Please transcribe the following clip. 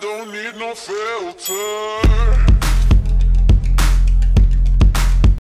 don't need no filter.